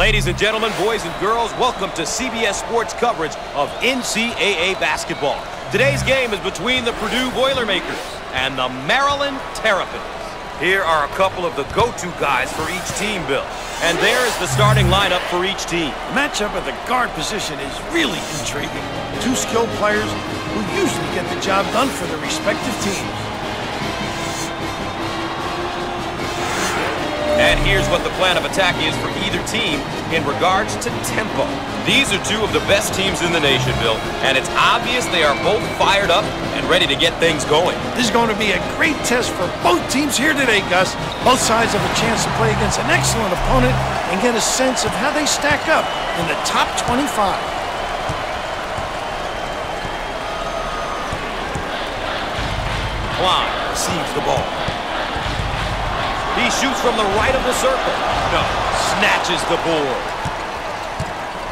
Ladies and gentlemen, boys and girls, welcome to CBS Sports coverage of NCAA basketball. Today's game is between the Purdue Boilermakers and the Maryland Terrapins. Here are a couple of the go-to guys for each team, Bill. And there is the starting lineup for each team. The matchup at the guard position is really intriguing. Two skilled players who usually get the job done for their respective teams. And here's what the plan of attack is for either team in regards to tempo. These are two of the best teams in the nation, Bill, and it's obvious they are both fired up and ready to get things going. This is going to be a great test for both teams here today, Gus. Both sides have a chance to play against an excellent opponent and get a sense of how they stack up in the top 25. Klein receives the ball. He shoots from the right of the circle. No, snatches the board.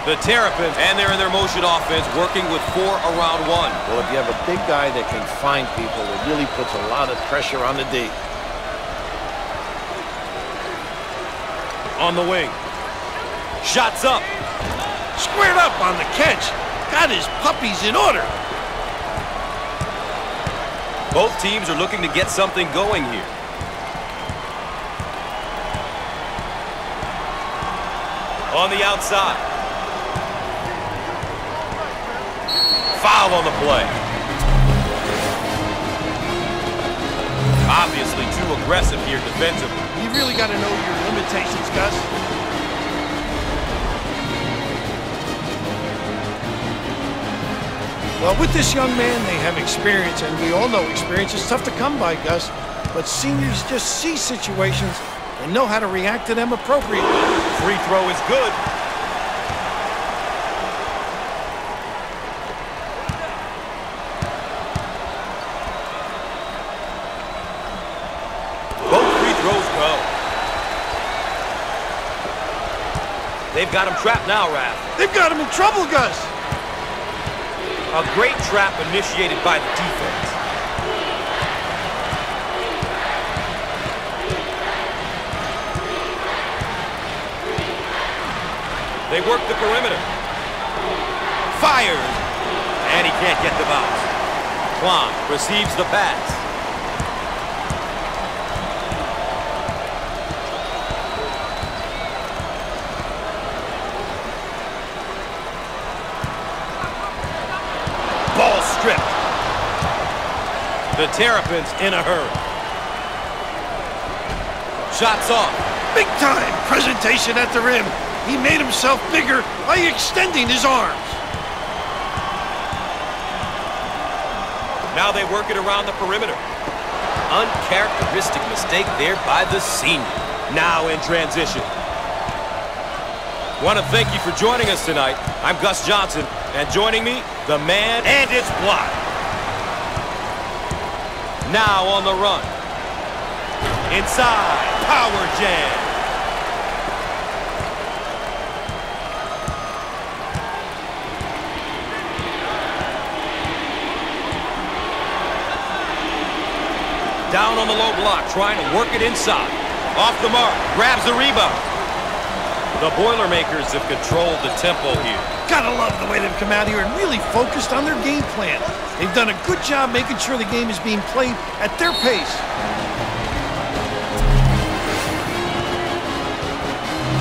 The Terrapins, and they're in their motion offense, working with four around one. Well, if you have a big guy that can find people, it really puts a lot of pressure on the D. On the wing. Shots up. Squared up on the catch. Got his puppies in order. Both teams are looking to get something going here. On the outside. Foul on the play. Obviously too aggressive here defensively. You really got to know your limitations, Gus. Well, with this young man, they have experience, and we all know experience is tough to come by, Gus. But seniors just see situations and know how to react to them appropriately. Free throw is good. Both free throws go. They've got him trapped now, Raft. They've got him in trouble, Gus. A great trap initiated by the defense. They work the perimeter. Fires. And he can't get the bounce. Klein receives the pass. Ball stripped. The Terrapins in a hurry. Shots off. Big time presentation at the rim. He made himself bigger by extending his arms. Now they work it around the perimeter. Uncharacteristic mistake there by the senior. Now in transition. Want to thank you for joining us tonight. I'm Gus Johnson, and joining me, the man and its block. Now on the run. Inside, power jam. Down on the low block, trying to work it inside. Off the mark, grabs the rebound. The Boilermakers have controlled the tempo here. Gotta love the way they've come out here and really focused on their game plan. They've done a good job making sure the game is being played at their pace.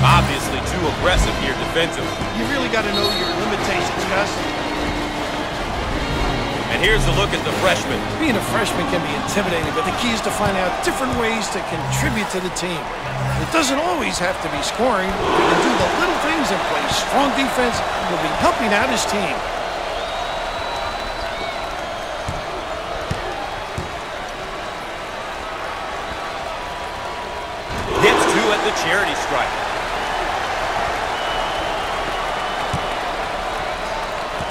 Obviously too aggressive here defensively. You really got to know your limitations, Gus. And here's a look at the freshman. Being a freshman can be intimidating, but the key is to find out different ways to contribute to the team. It doesn't always have to be scoring. He can do the little things and play strong defense. He'll be helping out his team. Hits two at the charity stripe.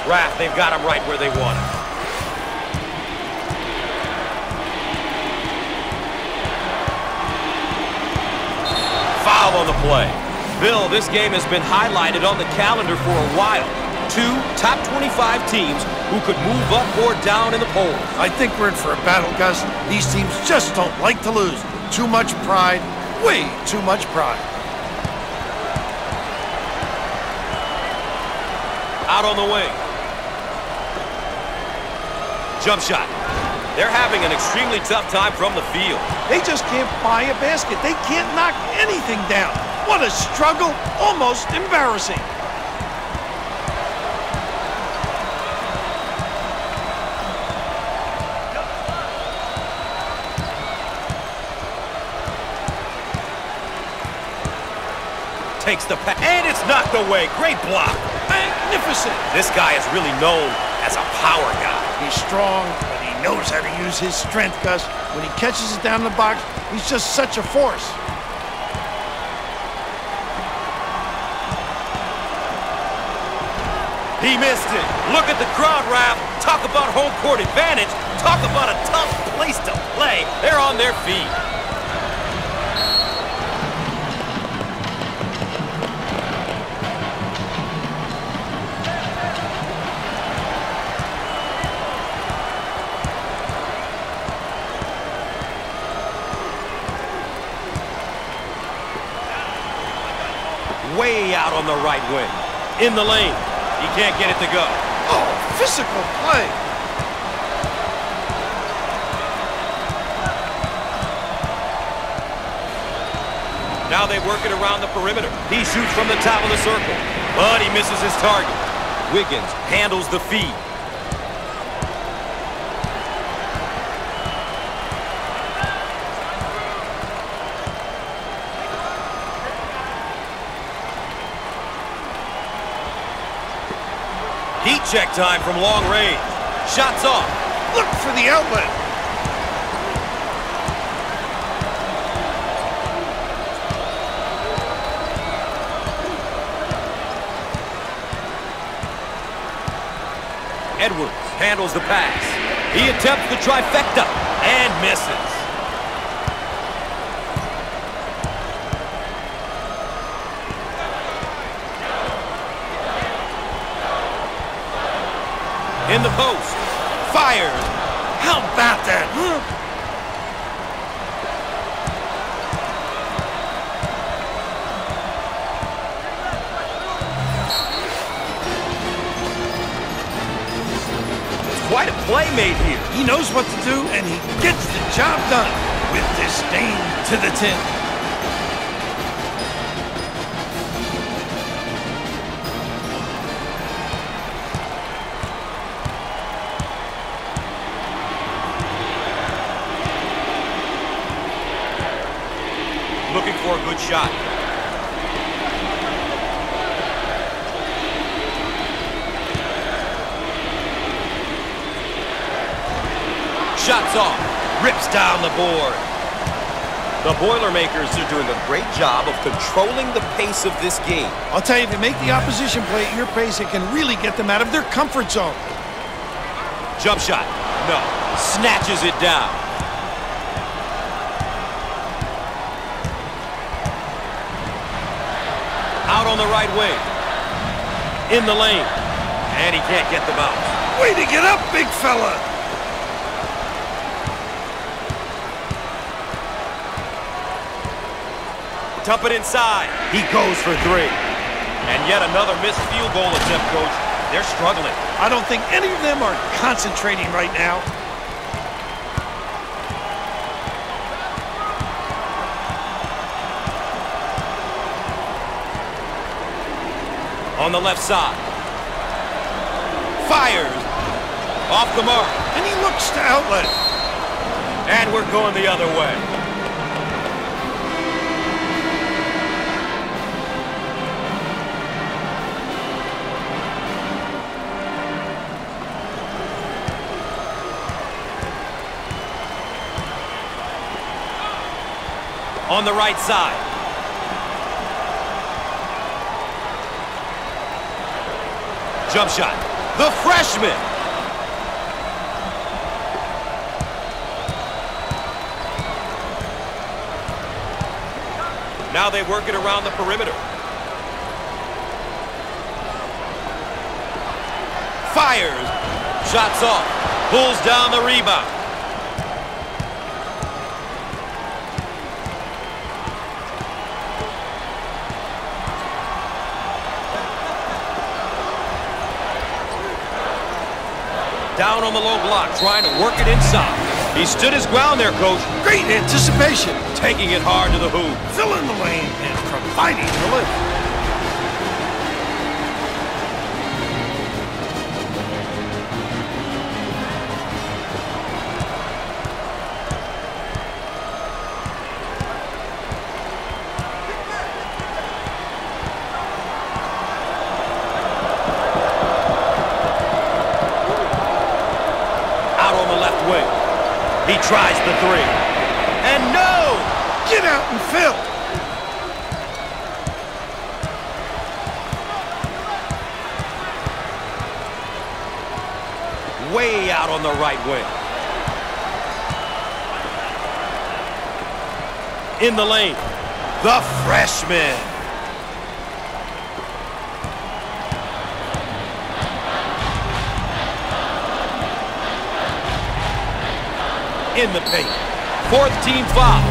Raft, they've got him right where they want him. The play. Bill, this game has been highlighted on the calendar for a while. Two top 25 teams who could move up or down in the polls. I think we're in for a battle, Gus. These teams just don't like to lose. Too much pride, way too much pride. Out on the wing. Jump shot. They're having an extremely tough time from the field. They just can't buy a basket. They can't knock anything down. What a struggle. Almost embarrassing. Takes the pass, and it's knocked away. Great block. Magnificent. This guy is really known as a power guy. He's strong, knows how to use his strength, Gus. When he catches it down the box, he's just such a force. He missed it. Look at the crowd, Raft. Talk about home court advantage. Talk about a tough place to play. They're on their feet. Way out In the lane. He can't get it to go. Oh, physical play. Now they work it around the perimeter. He shoots from the top of the circle, but he misses his target. Wiggins handles the feed. Heat check time from long range. Shots off. Look for the outlet. Edwards handles the pass. He attempts the trifecta and misses. In the post. Fired. How about that? Quite a play made here. He knows what to do, and he gets the job done with disdain to the 10. Good shot. Shots off. Rips down the board. The Boilermakers are doing a great job of controlling the pace of this game. I'll tell you, if you make the opposition play at your pace, it can really get them out of their comfort zone. Jump shot. No. Snatches it down. Out on the right wing. In the lane. And he can't get the bounce. Way to get up, big fella. Dump it inside. He goes for three. And yet another missed field goal attempt, Coach. They're struggling. I don't think any of them are concentrating right now. On the left side. Fires. Off the mark. And he looks to outlet. And we're going the other way. On the right side. Jump shot. The freshman. Now they work it around the perimeter. Fires. Shots off. Pulls down the rebound. Down on the low block, trying to work it inside. He stood his ground there, Coach. Great anticipation. Taking it hard to the hoop. Filling the lane and providing the lift. He tries the three. And no! Get out and fill. Way out on the right wing. In the lane. The freshman. In the paint. Fourth team foul.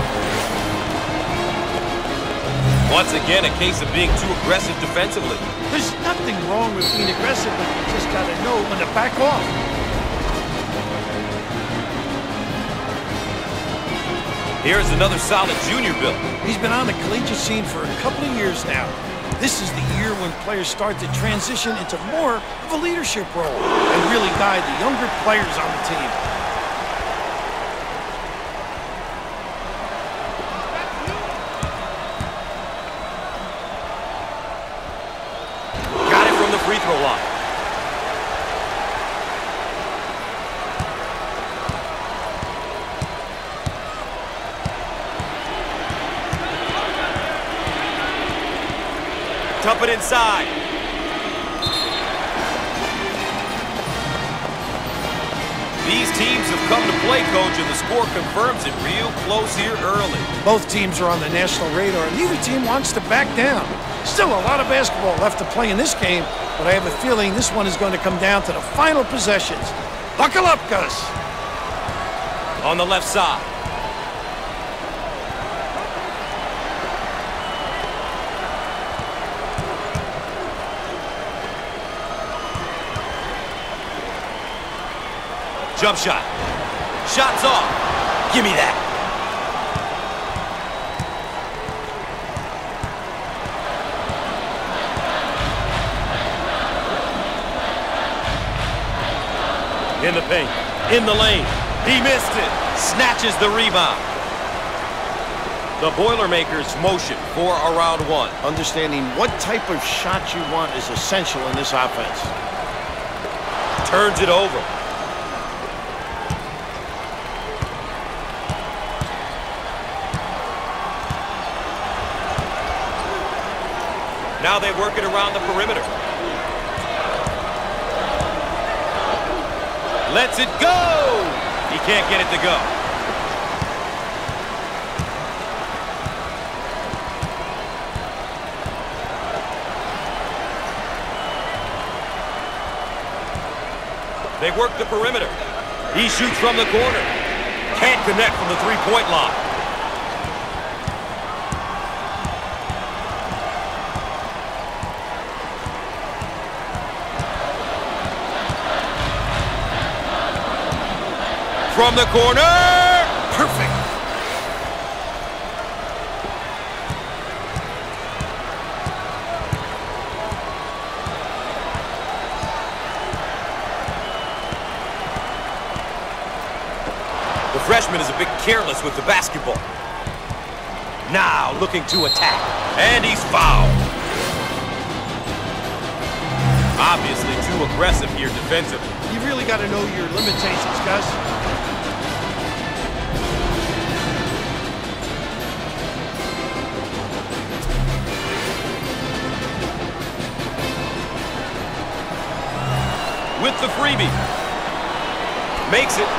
Once again, a case of being too aggressive defensively. There's nothing wrong with being aggressive, but you just got to know when to back off. Here's another solid junior bill. He's been on the collegiate scene for a couple of years now. This is the year when players start to transition into more of a leadership role and really guide the younger players on the team. Got it from the free throw line. Dump it inside. These teams have come to play, Coach, and the score confirms it real close here early. Both teams are on the national radar, and neither team wants to back down. Still a lot of basketball left to play in this game, but I have a feeling this one is going to come down to the final possessions. Buckle up, Gus. On the left side. Jump shot. Shots off. Give me that. In the paint. In the lane. He missed it. Snatches the rebound. The Boilermakers motion for a round one. Understanding what type of shot you want is essential in this offense. Turns it over. Now they work it around the perimeter. Lets it go! He can't get it to go. They work the perimeter. He shoots from the corner. Can't connect from the three-point line. From the corner! Perfect. The freshman is a bit careless with the basketball. Now looking to attack. And he's fouled. Obviously too aggressive here defensively. You really got to know your limitations, Gus. With the freebie. Makes it.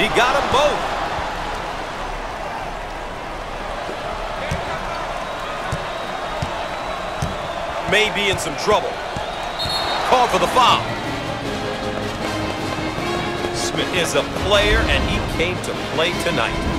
He got them both. May be in some trouble. Called for the foul. Smith is a player, and he came to play tonight.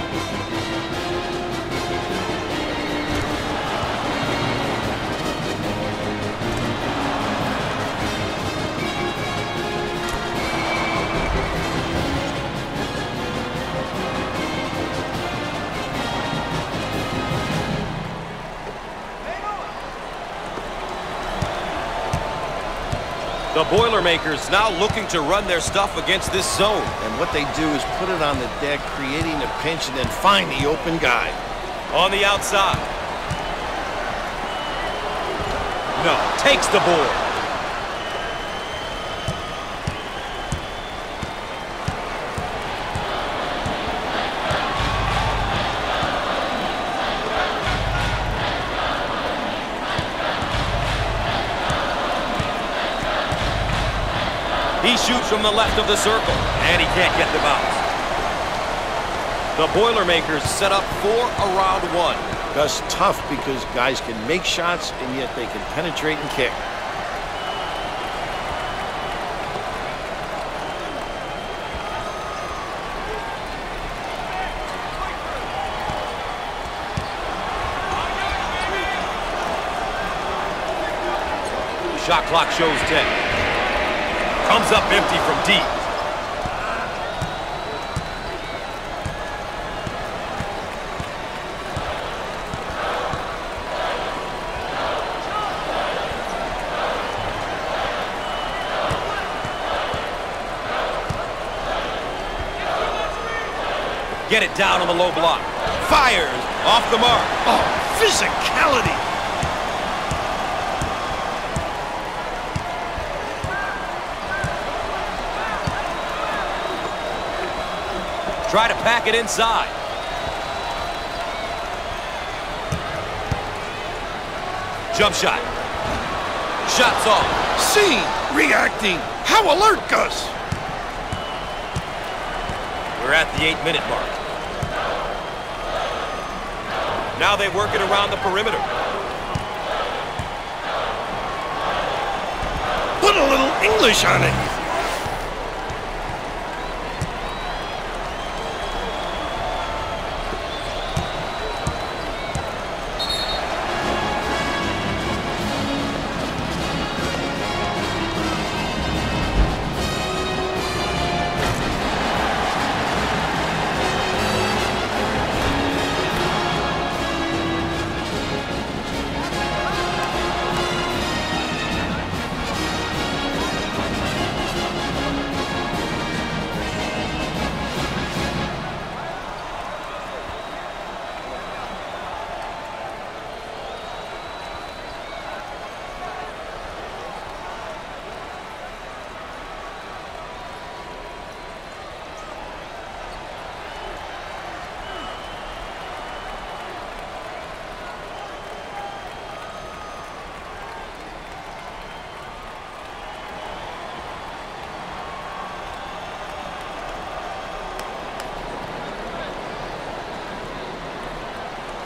Boilermakers now looking to run their stuff against this zone. And what they do is put it on the deck, creating a pinch, and then find the open guy. On the outside. No, takes the board. He shoots from the left of the circle, and he can't get the bounce. The Boilermakers set up four around one. That's tough because guys can make shots, and yet they can penetrate and kick. Shot clock shows 10. Comes up empty from deep. Get it down on the low block. Fires off the mark. Oh, physicality. Try to pack it inside. Jump shot. Shots off. Seen, reacting. How alert, Gus. We're at the eight-minute mark. Now they work it around the perimeter. Put a little English on it.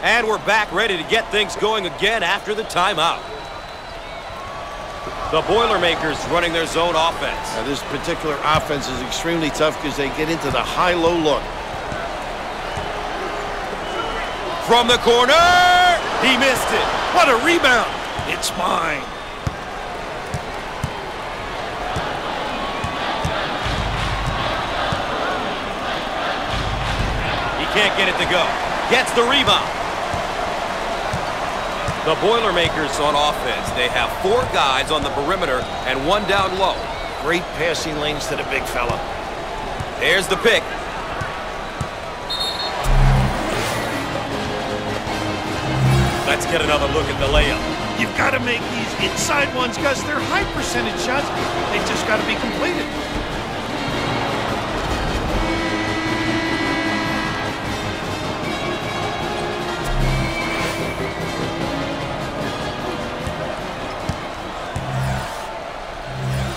And we're back ready to get things going again after the timeout. The Boilermakers running their zone offense. Now, this particular offense is extremely tough because they get into the high-low look. From the corner, he missed it. What a rebound. It's mine. He can't get it to go. Gets the rebound. The Boilermakers on offense. They have four guys on the perimeter and one down low. Great passing lanes to the big fella. There's the pick. Let's get another look at the layup. You've got to make these inside ones, Gus. They're high percentage shots. They just got to be completed.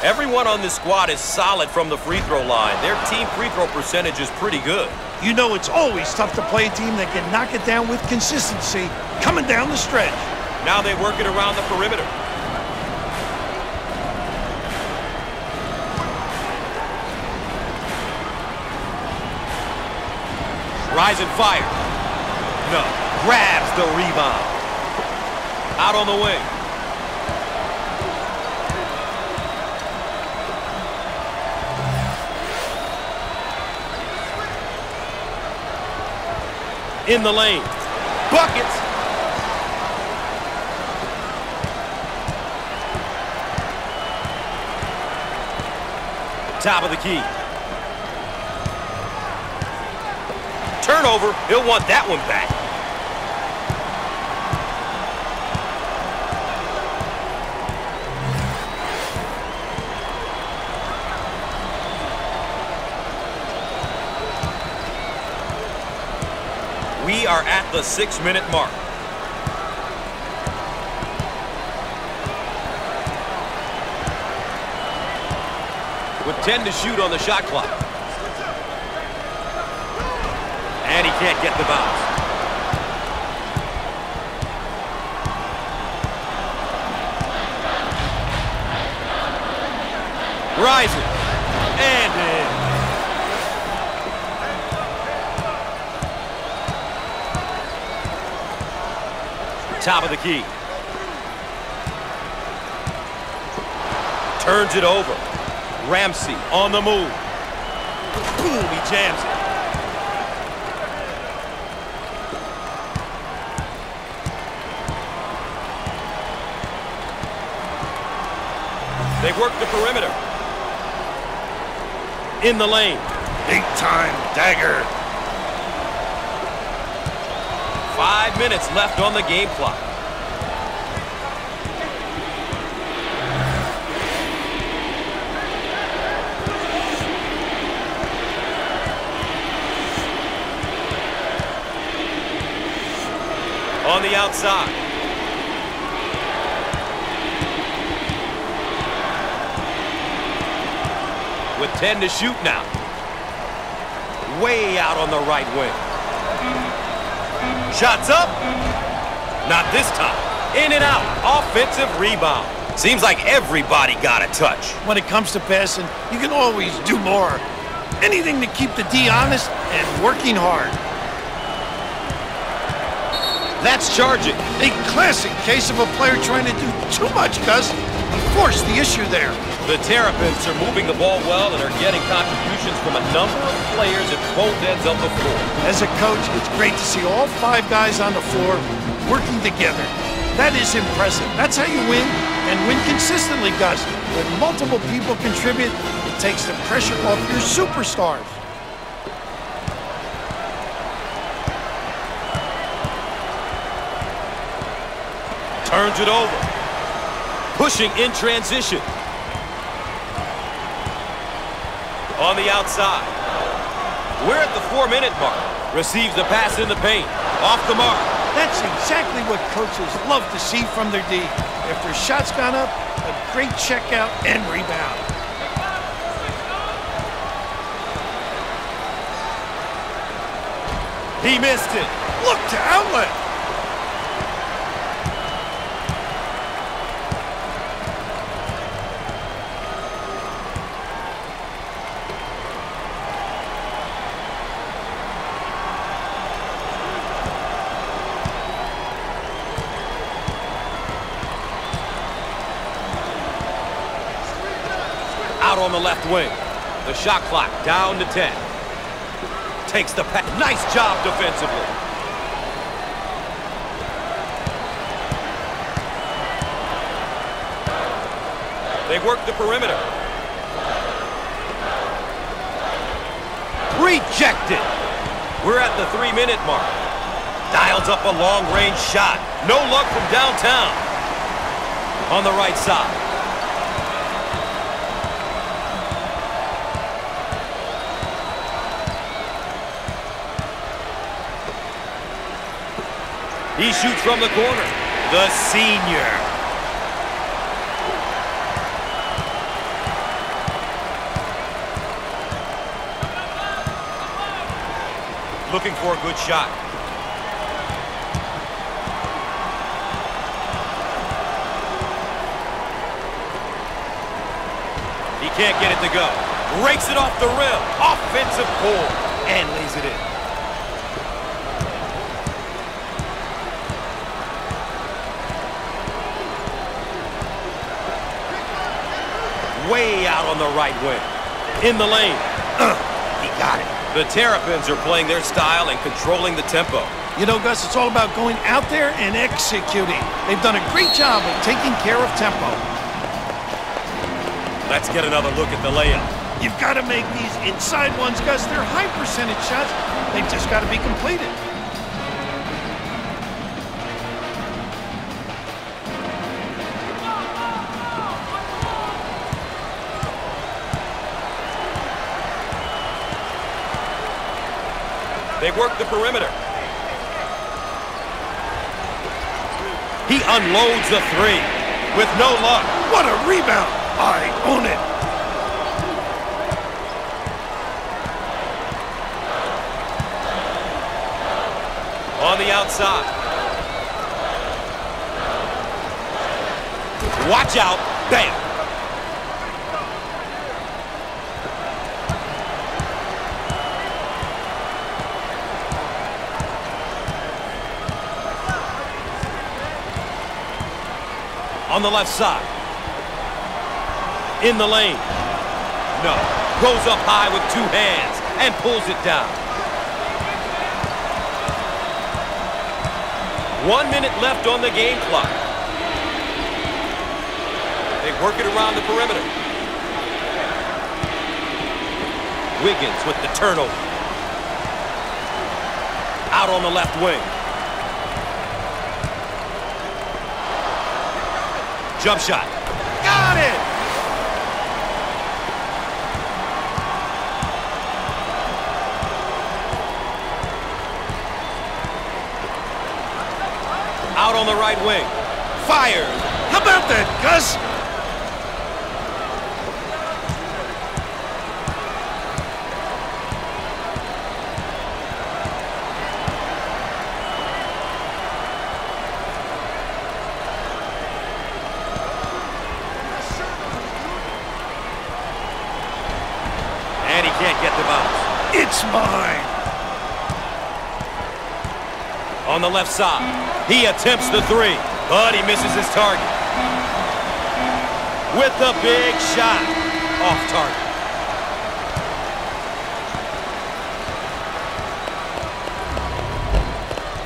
Everyone on this squad is solid from the free throw line. Their team free throw percentage is pretty good. You know it's always tough to play a team that can knock it down with consistency coming down the stretch. Now they work it around the perimeter. Rise and fire. No. Grabs the rebound. Out on the wing. In the lane. Buckets. Top of the key. Turnover. He'll want that one back. At the six-minute mark. With 10 to shoot on the shot clock. And he can't get the bounce. Rises. Top of the key. Turns it over. Ramsey on the move. Boom, he jams it. They work the perimeter. In the lane. Big time dagger. Five minutes left on the game clock. On the outside. With 10 to shoot now. Way out on the right wing. Shots up. Not this time. In and out. Offensive rebound. Seems like everybody got a touch. When it comes to passing, you can always do more. Anything to keep the D honest and working hard. That's charging. A classic case of a player trying to do too much, Gus. He forced the issue there. The Terrapins are moving the ball well and are getting contributions from a number of players at both ends of the floor. As a coach, it's great to see all five guys on the floor working together. That is impressive. That's how you win, and win consistently, Gus. When multiple people contribute, it takes the pressure off your superstars. Turns it over. Pushing in transition. On the outside. We're at the four-minute mark. Receives the pass in the paint. Off the mark. That's exactly what coaches love to see from their D. If their shot's gone up, a great checkout and rebound. He missed it. Look to outlet. Out on the left wing. The shot clock down to 10. Takes the pass. Nice job defensively. They work the perimeter. Rejected. We're at the three-minute mark. Dials up a long-range shot. No luck from downtown. On the right side. He shoots from the corner. The senior. Looking for a good shot. He can't get it to go. Rakes it off the rim. Offensive pull. And lays it in. way out on the right wing. In the lane. Uh, he got it. The Terrapins are playing their style and controlling the tempo. You know, Gus, it's all about going out there and executing. They've done a great job of taking care of tempo. Let's get another look at the layup. You've got to make these inside ones, Gus. They're high percentage shots. They've just got to be completed. They work the perimeter. He unloads the three with no luck. What a rebound. I own it. On the outside. Watch out. Bam. On the left side. In the lane. No. Goes up high with two hands and pulls it down. One minute left on the game clock. They work it around the perimeter. Wiggins with the turnover. Out on the left wing. Jump shot. Got it! Out on the right wing. Fires. How about that, Gus? And he can't get the bounce. It's mine. On the left side. He attempts the three, but he misses his target. With the big shot. Off target.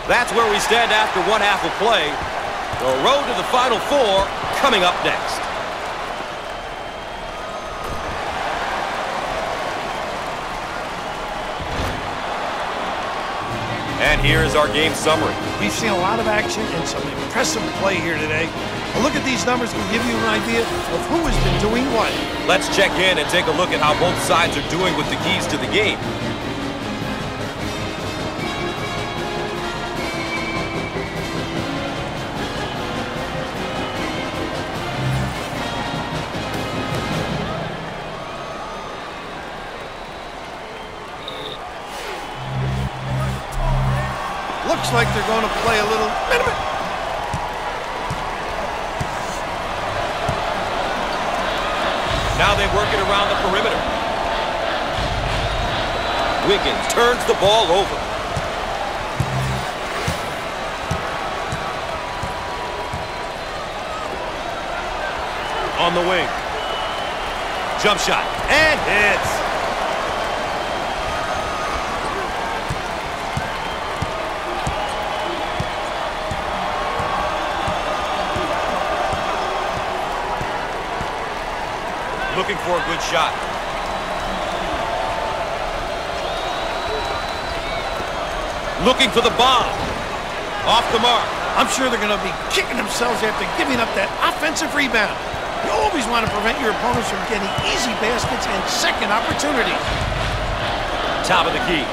That's where we stand after one half of play. The road to the Final Four coming up next. And here is our game summary. We've seen a lot of action and some impressive play here today. A look at these numbers can give you an idea of who has been doing what. Let's check in and take a look at how both sides are doing with the keys to the game. Turns the ball over. On the wing. Jump shot. And hits. Looking for a good shot. Looking for the bomb. Off the mark. I'm sure they're going to be kicking themselves after giving up that offensive rebound. You always want to prevent your opponents from getting easy baskets and second opportunities. Top of the key.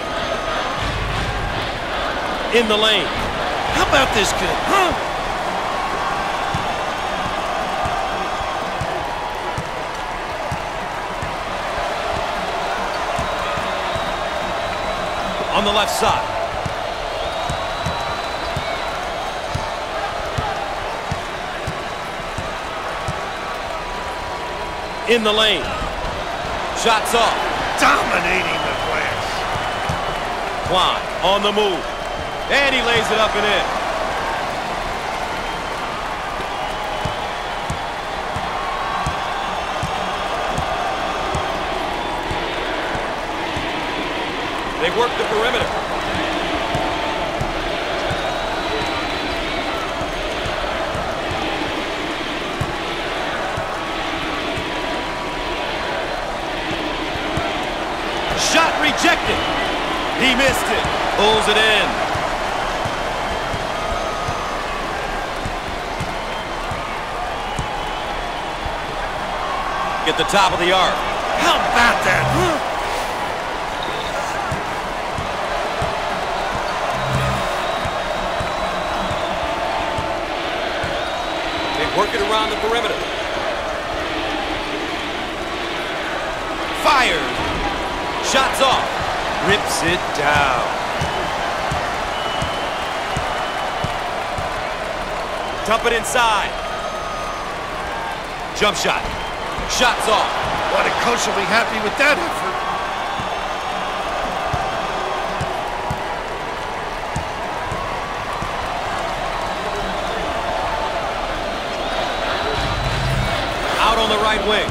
In the lane. How about this kid, huh? On the left side. In the lane. Shots off. Dominating the glass. Cline on the move. And he lays it up and in. They work the perimeter. He missed it. Pulls it in. Get the top of the arc. How about that? They work it around the perimeter. Fires. Shots off. Rips it down. Dump it inside. Jump shot. Shots off. What a coach will be happy with that effort. Out on the right wing.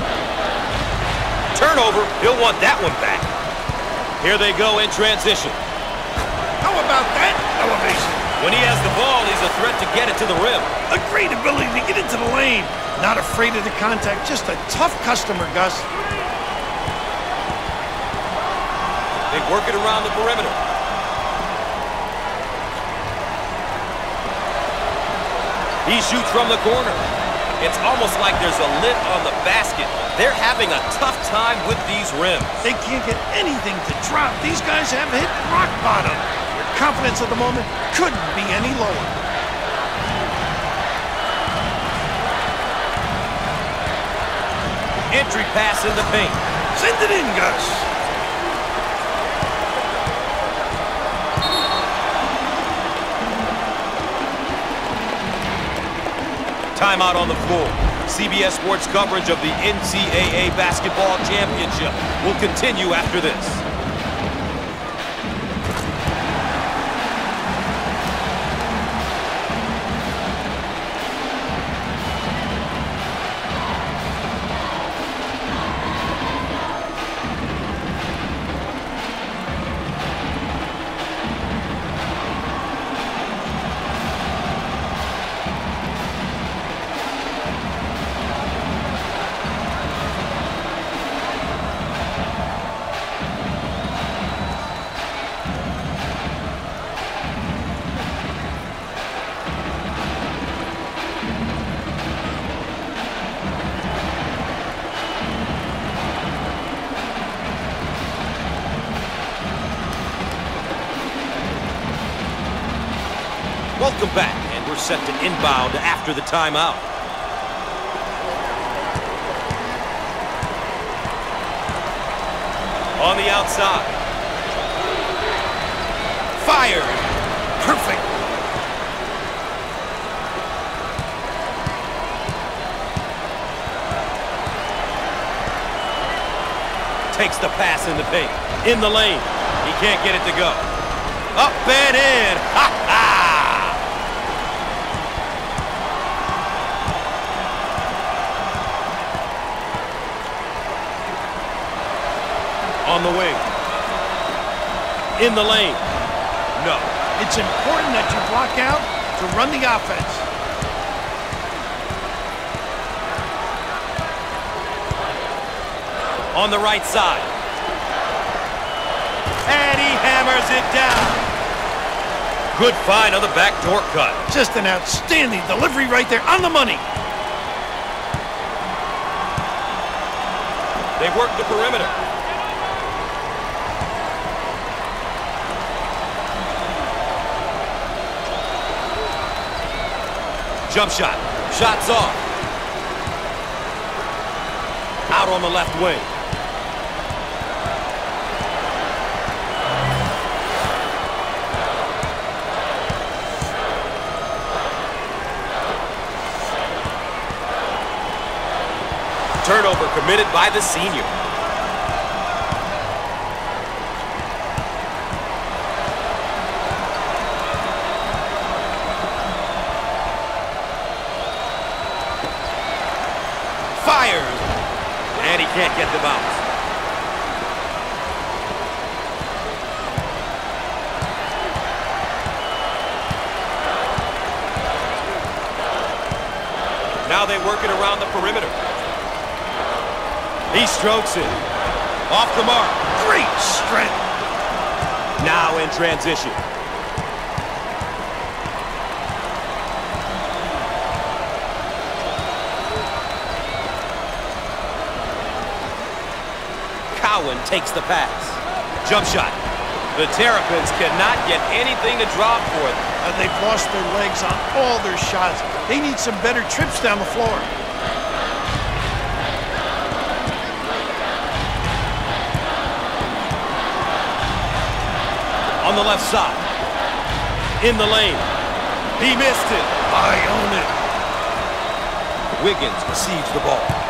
Turnover. He'll want that one back. Here they go in transition. How about that elevation? When he has the ball, he's a threat to get it to the rim. A great ability to get into the lane. Not afraid of the contact, just a tough customer, Gus. They work it around the perimeter. He shoots from the corner. It's almost like there's a lid on the basket. They're having a tough time with these rims. They can't get anything to drop. These guys have hit rock bottom. Confidence at the moment couldn't be any lower. Entry pass in the paint. Send it in, Gus. Timeout on the floor. CBS Sports coverage of the NCAA Basketball Championship will continue after this. Welcome back, and we're set to inbound after the timeout. On the outside. Fired. Perfect. Takes the pass in the paint. In the lane. He can't get it to go. Up and in. Ha On the wing. In the lane. No. It's important that you block out to run the offense. On the right side. And he hammers it down. Good find on the backdoor cut. Just an outstanding delivery right there on the money. They work the perimeter. Jump shot. Shots off. Out on the left wing. Turnover committed by the senior. Fires. And he can't get the bounce. Now they work it around the perimeter. He strokes it. Off the mark. Great strength. Now in transition. Cowan takes the pass. Jump shot. The Terrapins cannot get anything to drop for them. And they've lost their legs on all their shots. They need some better trips down the floor. On the left side. In the lane. He missed it. I own it. Wiggins receives the ball.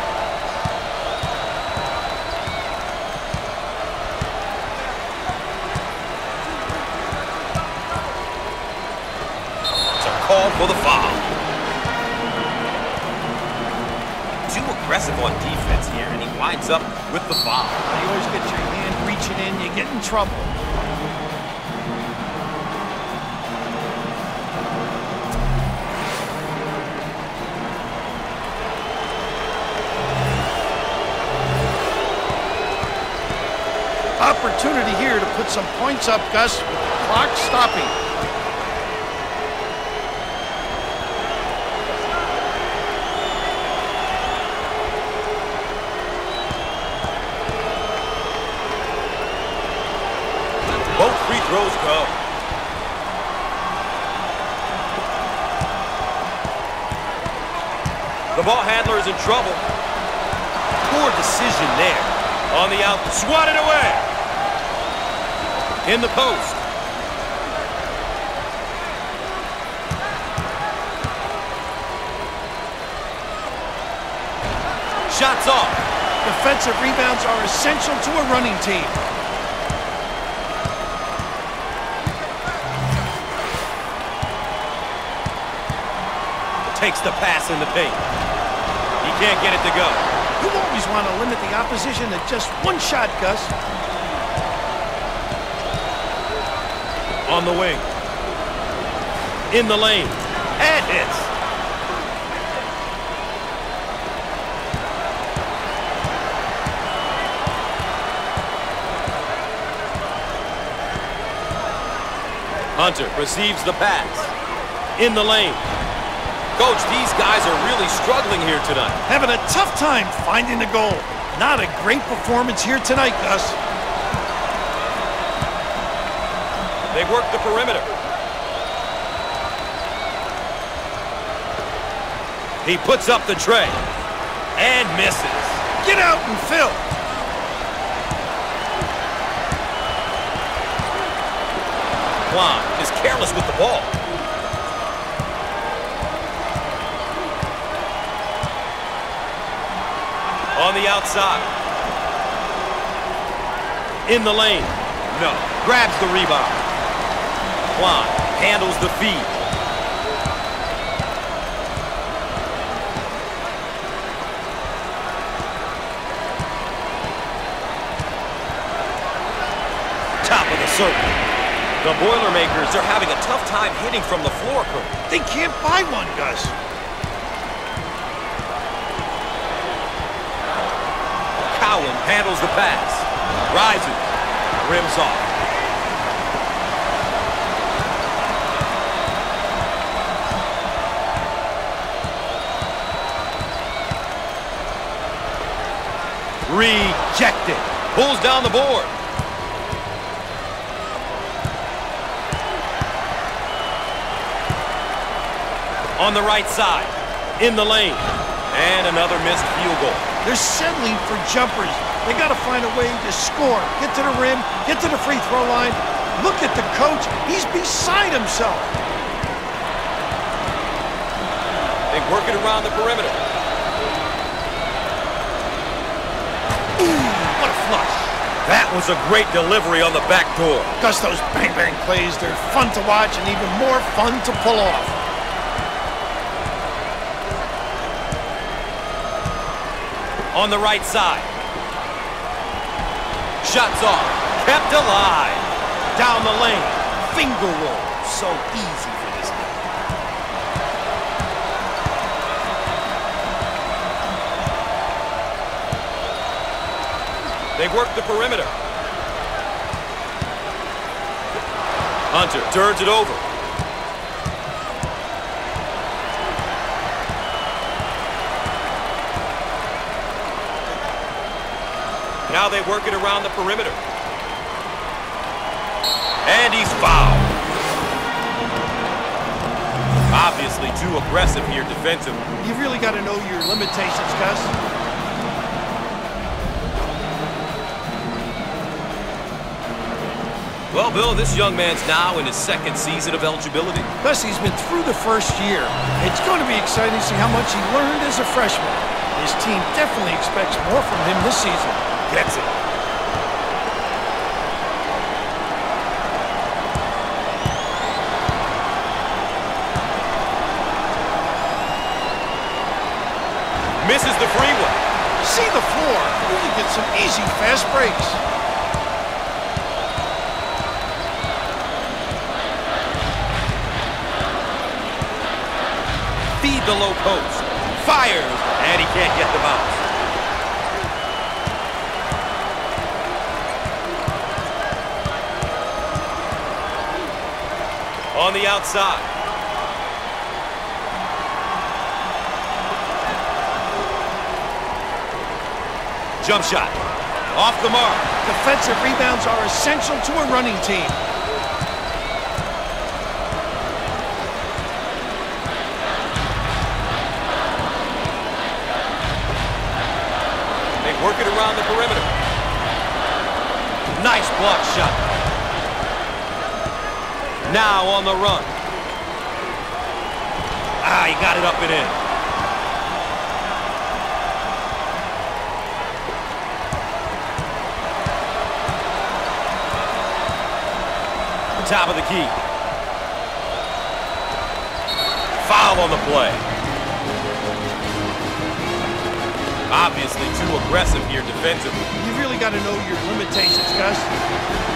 Aggressive on defense here, and he winds up with the foul. You always get your hand reaching in, you get in trouble. Opportunity here to put some points up, Gus, with the clock stopping. The ball handler is in trouble. Poor decision there. On the out, swatted away. In the post. Shots off. Defensive rebounds are essential to a running team. Takes the pass in the paint. Can't get it to go. You always want to limit the opposition to just one shot, Gus. On the wing. In the lane. And hits. Hunter receives the pass. In the lane. Coach, these guys are really struggling here tonight. Having a tough time finding the goal. Not a great performance here tonight, Gus. They work the perimeter. He puts up the tray. And misses. Get out and fill. Juan is careless with the ball. Outside. In the lane. No. Grabs the rebound. Juan handles the feed. Top of the circle. The Boilermakers are having a tough time hitting from the floor. They can't buy one, Gus. Cowan handles the pass. Rises. Rims off. Rejected. Pulls down the board. On the right side. In the lane. And another missed field goal. They're settling for jumpers. They got to find a way to score. Get to the rim, get to the free throw line. Look at the coach. He's beside himself. They work it around the perimeter. Ooh, what a flush. That was a great delivery on the back door. Gus, those bang-bang plays, they're fun to watch and even more fun to pull off. On the right side. Shots off. Kept alive. Down the lane. Finger roll. So easy for this guy. They work the perimeter. Hunter turns it over. Now they work it around the perimeter. And he's fouled. Obviously too aggressive here defensively. You really got to know your limitations, Gus. Well, Bill, this young man's now in his second season of eligibility. Gus, he's been through the first year. It's going to be exciting to see how much he learned as a freshman. His team definitely expects more from him this season. Gets it. Misses the free one. See the floor. You can get some easy fast breaks. Feed the low post. Fires, and he can't get the bounce. On the outside. Jump shot. Off the mark. Defensive rebounds are essential to a running team. They work it around the perimeter. Nice block shot. Now on the run. Ah, he got it up and in. Top of the key. Foul on the play. Obviously too aggressive here defensively. You really got to know your limitations, Gus.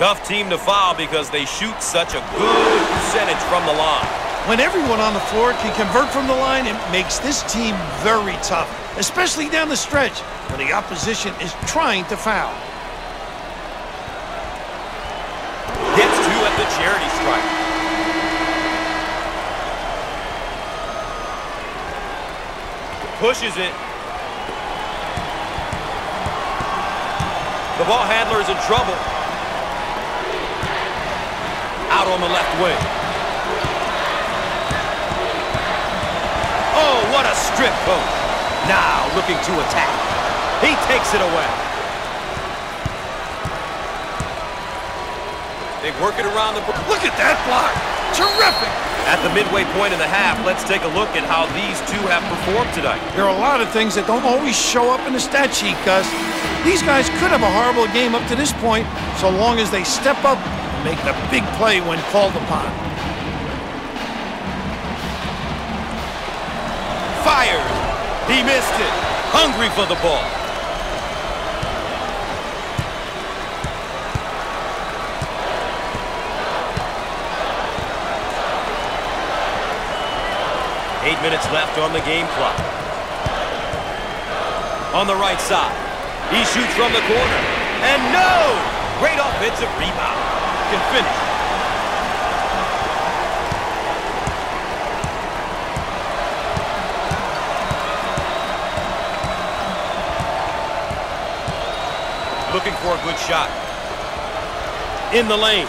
Tough team to foul because they shoot such a good percentage from the line. When everyone on the floor can convert from the line, it makes this team very tough, especially down the stretch when the opposition is trying to foul. Gets two at the charity stripe. Pushes it. The ball handler is in trouble. Out on the left wing. Oh, what a strip post. Now looking to attack. He takes it away. They work it around the... Look at that block. Terrific. At the midway point in the half, let's take a look at how these two have performed tonight. There are a lot of things that don't always show up in the stat sheet, Gus. These guys could have a horrible game up to this point, so long as they step up and make the big play when called upon. Fires. He missed it. Hungry for the ball. Eight minutes left on the game clock. On the right side. He shoots from the corner. And no! Great offensive rebound. Can finish. Looking for a good shot. In the lane.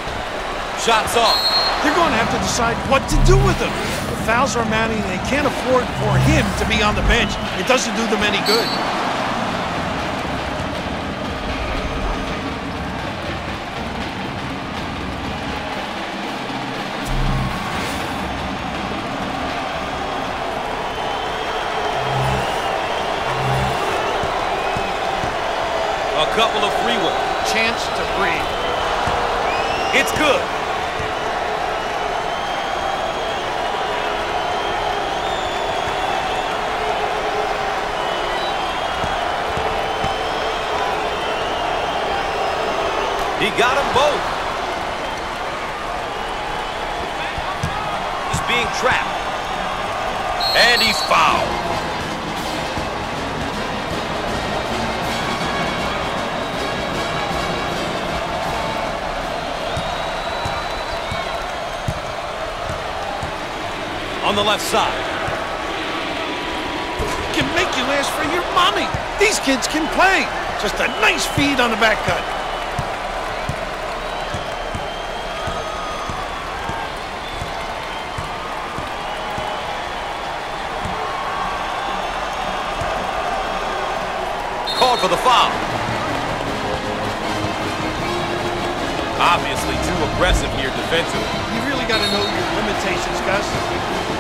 Shots off. They're going to have to decide what to do with him. The fouls are mounting, they can't afford for him to be on the bench. It doesn't do them any good. Couple of free ones. Chance to breathe. It's good. He got them both. He's being trapped. And he's fouled. On the left side. Can make you last for your mommy. These kids can play. Just a nice feed on the back cut. Called for the foul. Obviously too aggressive here defensively. You really got to know your limitations, Gus.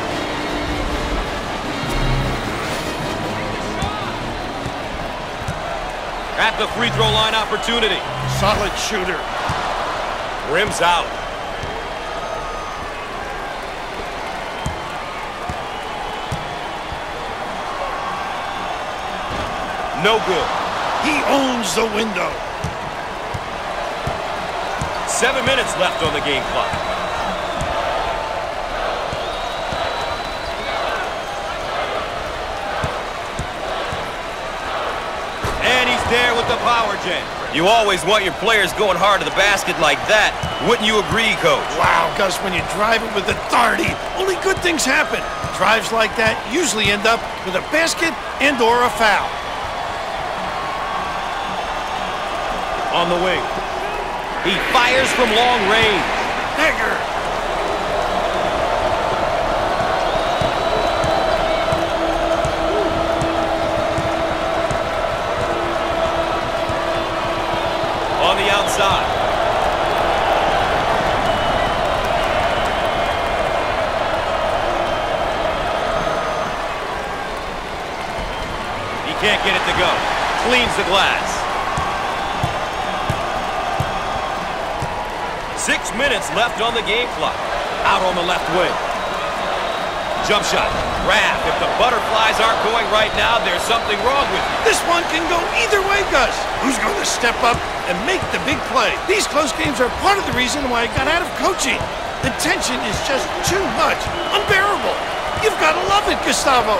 At the free throw line opportunity. Solid shooter. Rims out. No good. He owns the window. Seven minutes left on the game clock. There with the power gen. You always want your players going hard to the basket like that. Wouldn't you agree, Coach? Wow, Gus, when you drive it with authority, only good things happen. Drives like that usually end up with a basket and or a foul. On the wing. He fires from long range. Dagger. Cleans the glass. Six minutes left on the game clock. Out on the left wing. Jump shot. Grab. If the butterflies aren't going right now, there's something wrong with you. This one can go either way, Gus. Who's going to step up and make the big play? These close games are part of the reason why I got out of coaching. The tension is just too much. Unbearable. You've got to love it, Gustavo.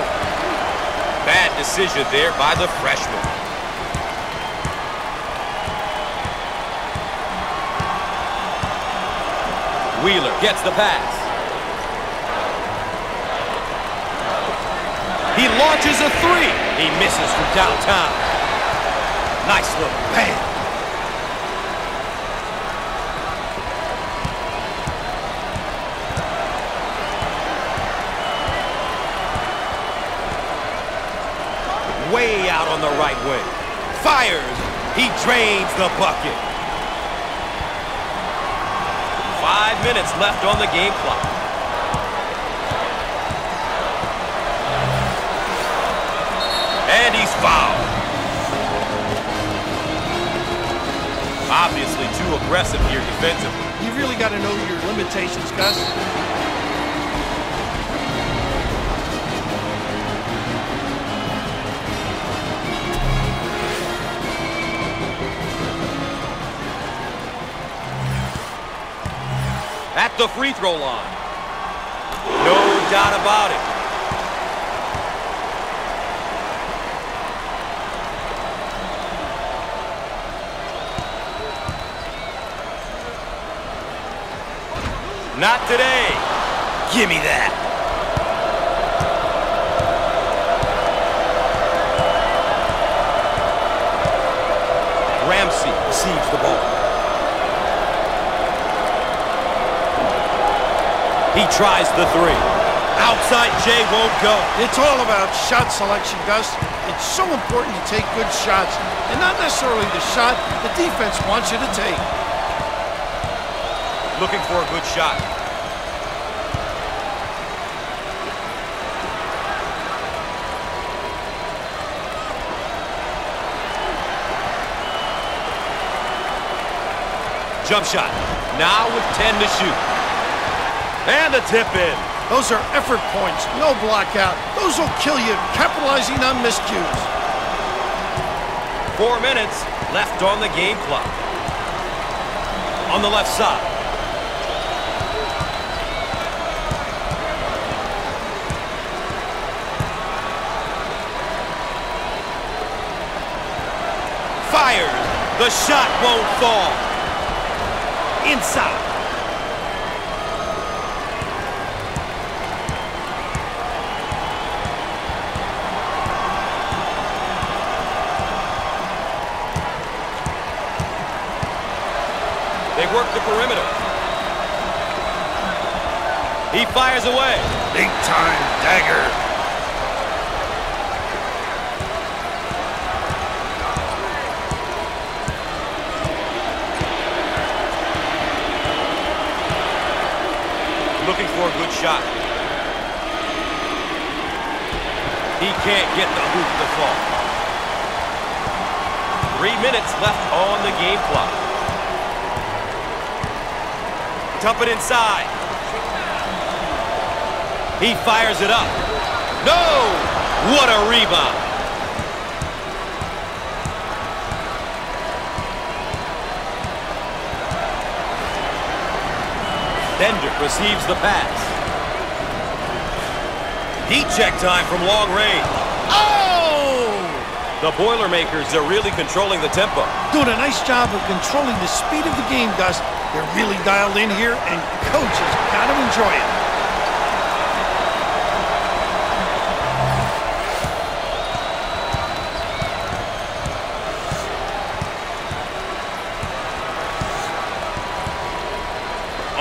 Bad decision there by the freshman. Wheeler gets the pass. He launches a three. He misses from downtown. Nice look. Bam. Way out on the right wing. Fires. He drains the bucket. Five minutes left on the game clock. And he's fouled. Obviously too aggressive here defensively. You really got to know your limitations, Gus. The free throw line. No doubt about it. Not today. Give me that. Ramsey receives the ball. He tries the three. Outside Jay won't go. It's all about shot selection, Gus. It's so important to take good shots, and not necessarily the shot the defense wants you to take. Looking for a good shot. Jump shot. Now with 10 to shoot. And a tip in. Those are effort points, no blockout. Those will kill you, capitalizing on miscues. Four minutes left on the game clock. On the left side. Fired. The shot won't fall. Inside. Work the perimeter. He fires away. Big time dagger. Looking for a good shot. He can't get the hoop to fall. Three minutes left on the game clock. Dump it inside. He fires it up. No! What a rebound. Bender receives the pass. Heat check time from long range. Oh! The Boilermakers are really controlling the tempo. Doing a nice job of controlling the speed of the game, Gus. They're really dialed in here, and coach has got to enjoy it.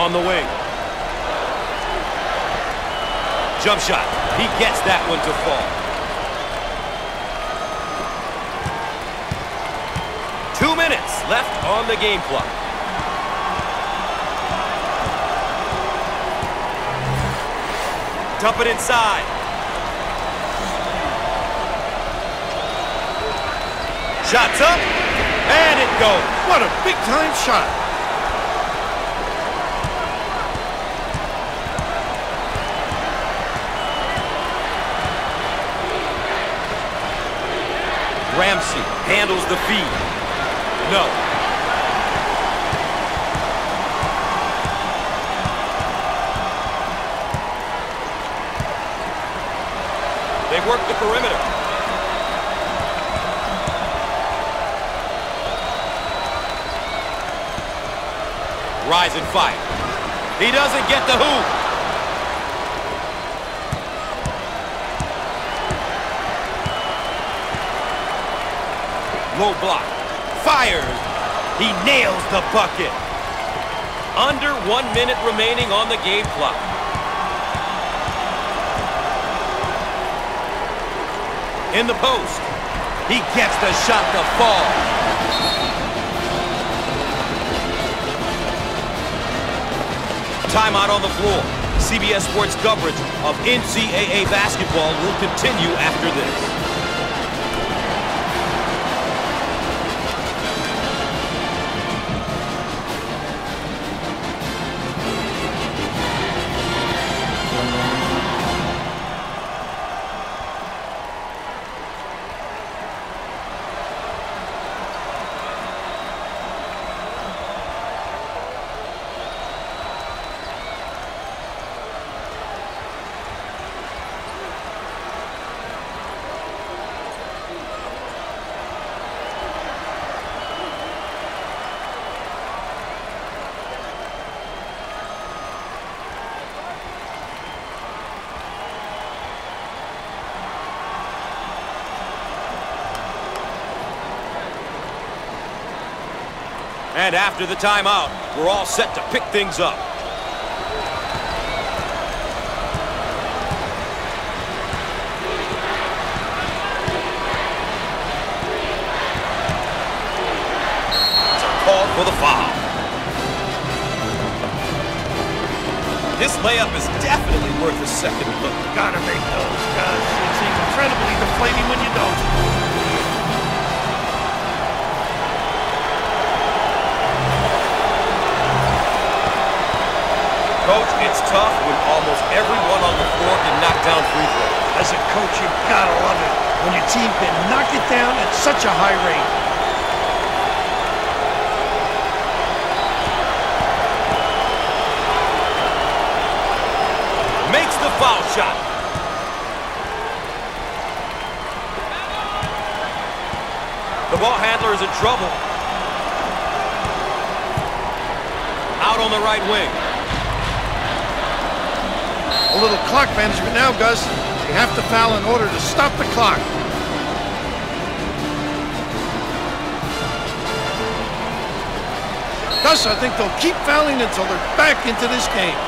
on the wing. Jump shot. He gets that one to fall. Two minutes left on the game clock. Dump it inside. Shots up, and it goes. What a big-time shot. Ramsey handles the feed. No. Work the perimeter. Rise and fight. He doesn't get the hoop. Low block. Fires. He nails the bucket. Under one minute remaining on the game clock. In the post. He gets the shot to fall. Timeout on the floor. CBS Sports coverage of NCAA basketball will continue after this. And after the timeout, we're all set to pick things up. For the foul. This layup is definitely worth a second look. Gotta make those, Gus. It's incredibly deflating when you don't. Coach, it's tough when almost everyone on the floor can knock down free throws. As a coach, you gotta love it when your team can knock it down at such a high rate. Makes the foul shot. The ball handler is in trouble. out on the right wing. A little clock management now, Gus. You have to foul in order to stop the clock. Gus, I think they'll keep fouling until they're back into this game.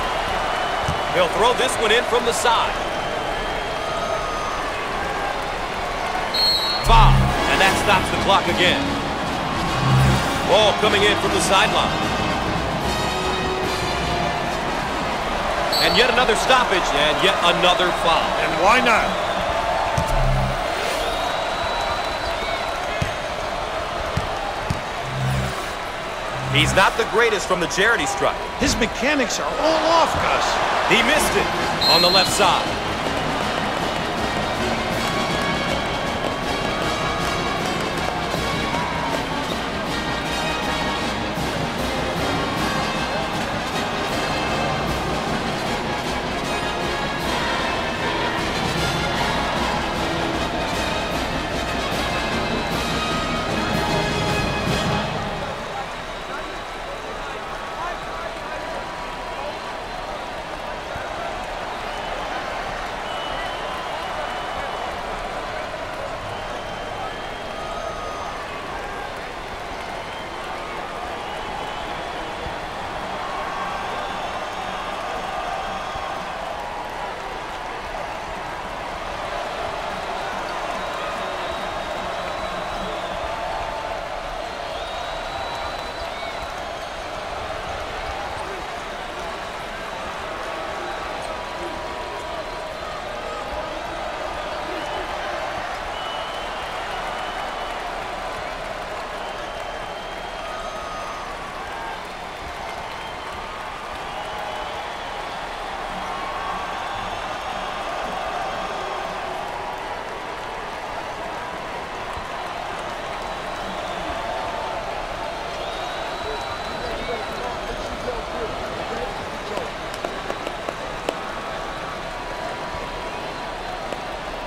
He'll throw this one in from the side. Foul, and that stops the clock again. Ball coming in from the sideline. And yet another stoppage, and yet another foul. And why not? He's not the greatest from the charity stripe. His mechanics are all off, Gus. He missed it on the left side.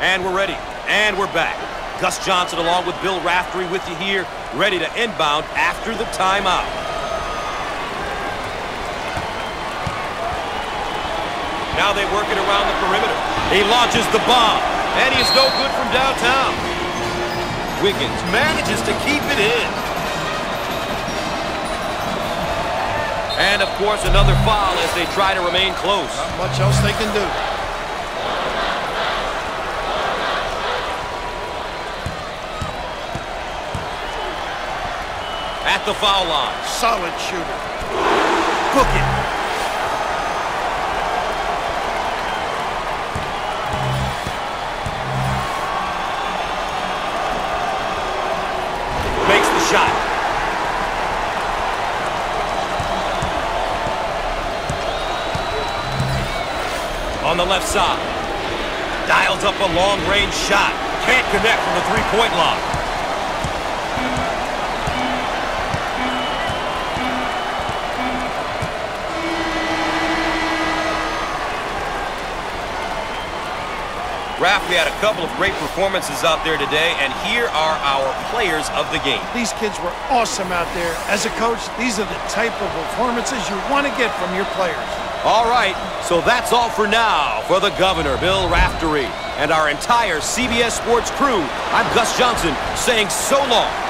And we're ready. And we're back. Gus Johnson along with Bill Raftery with you here, ready to inbound after the timeout. Now they work it around the perimeter. He launches the bomb, and he is no good from downtown. Wiggins manages to keep it in. And, of course, another foul as they try to remain close. Not much else they can do. The foul line. Solid shooter. Book it. Makes the shot. On the left side. Dials up a long-range shot. Can't connect from the three-point line. We had a couple of great performances out there today, and here are our players of the game. These kids were awesome out there. As a coach, these are the type of performances you want to get from your players. All right, so that's all for now. For the governor, Bill Raftery, and our entire CBS Sports crew, I'm Gus Johnson saying so long